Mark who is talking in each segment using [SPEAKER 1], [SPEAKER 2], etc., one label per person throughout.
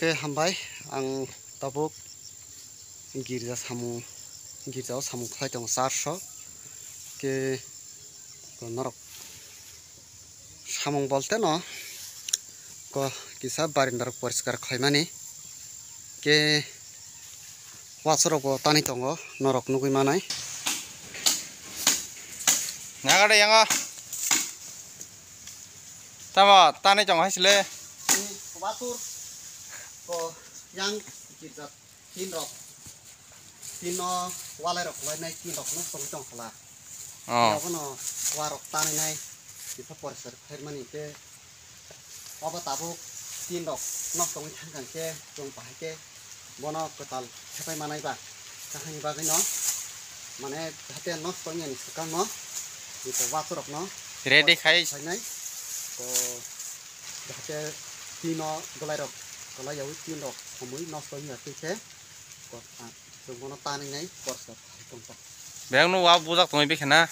[SPEAKER 1] के हामबाय आं दाबुक गिर्जा सामु गिर्जायाव सामु खालाय दं चारस के नरक सामुं बोलते न किसा बारिन्दार परिष्कार खालायमानि के वासरबो तानि दङ नरक नुगैमानाय
[SPEAKER 2] নাগারে ইয়াঙ্গা তামা তানে চং হাসিলে
[SPEAKER 1] বাসুর ko yang kita tin rok. Tin no wala rok wala nai tin rok no song chong khala
[SPEAKER 2] nó ah.
[SPEAKER 1] ko no wa rok này nai nai ki pa por ser pher mani te aba ta bu tin rok no song chang kang ke chong pa ke. Bono ko tal he pai manai ba. Kahani ba ke no. Mane hate no song ni sukang no. Ki pa wa rok no.
[SPEAKER 2] Ready khai
[SPEAKER 1] nai. Ko hate nó no golai rok golai yawi tino homui nosto ni ati ke ko sungkono tani nai korsa tongsa
[SPEAKER 2] beng nu wa bujak tongi bikhena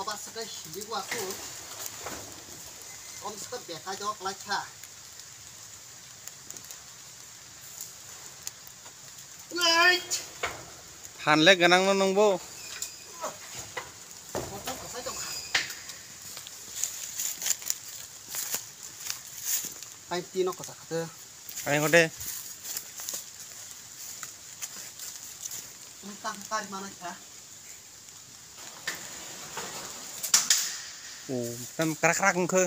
[SPEAKER 1] oba sekai hili wasu om sekai beka jok lacha Right.
[SPEAKER 2] หันเล็กกันนังน้องโบ
[SPEAKER 1] ไอ้ตีนก็สักเถอะ
[SPEAKER 2] ไอ้คนเด้
[SPEAKER 1] ตั้งตั้งมาหน่อยค่ะ
[SPEAKER 2] โอ้ตั้งกระครักมึงคือ